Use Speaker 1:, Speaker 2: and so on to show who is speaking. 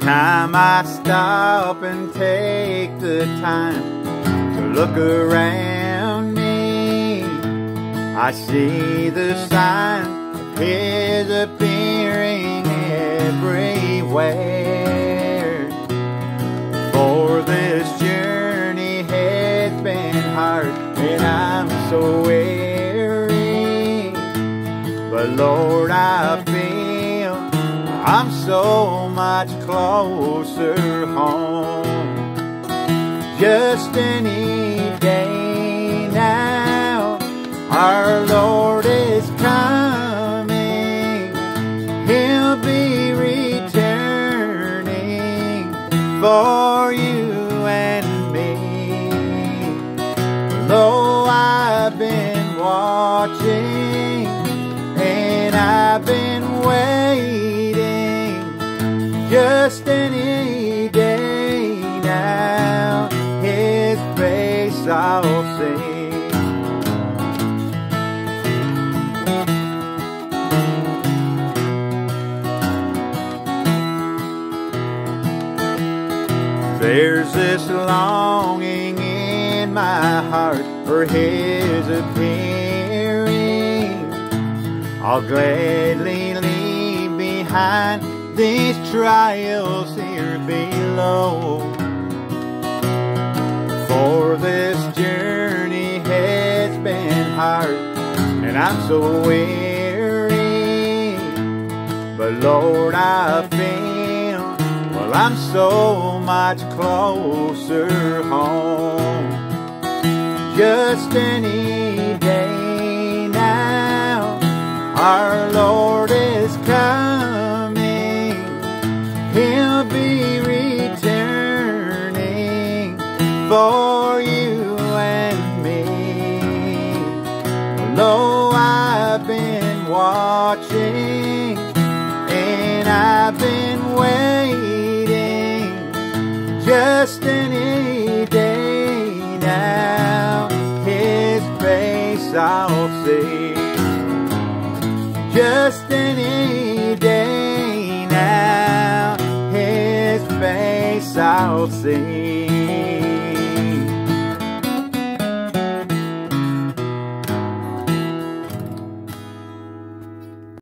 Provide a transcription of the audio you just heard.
Speaker 1: time I stop and take the time to look around me, I see the sign of His appearing everywhere. For this journey has been hard and I'm so weary. But Lord, I feel I'm so much closer home. Just any day now, our Lord is coming. He'll be returning for you and me. Though I've been watching just any day now, His face I'll see. There's this longing in my heart for His appearing. I'll gladly leave behind these trials here below. For this journey has been hard, and I'm so weary. But Lord, I feel, well, I'm so much closer home. Just any day now, our Be returning for you and me. Though I've been watching and I've been waiting just any day now, His face I'll see. Just any day now, voice sing.